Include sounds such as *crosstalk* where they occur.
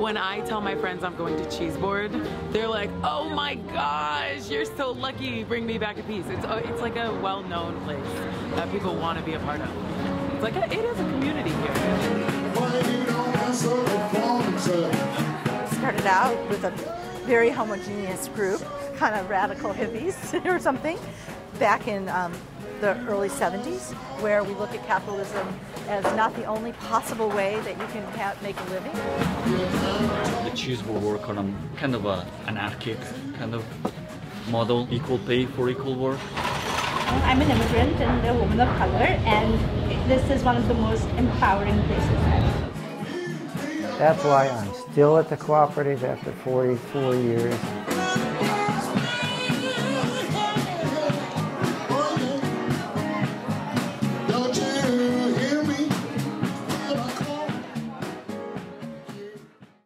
When I tell my friends I'm going to Cheeseboard, they're like, "Oh my gosh, you're so lucky! Bring me back a piece." It's uh, it's like a well-known place that people want to be a part of. It's like a, it is a community here. Started out with a very homogeneous group, kind of radical hippies *laughs* or something, back in um, the early 70s, where we look at capitalism as not the only possible way that you can have, make a living. The cheese will work on a kind of a anarchic kind of model, equal pay for equal work. Um, I'm an immigrant and a woman of color, and this is one of the most empowering places I've That's why I'm still at the cooperative after 44 years.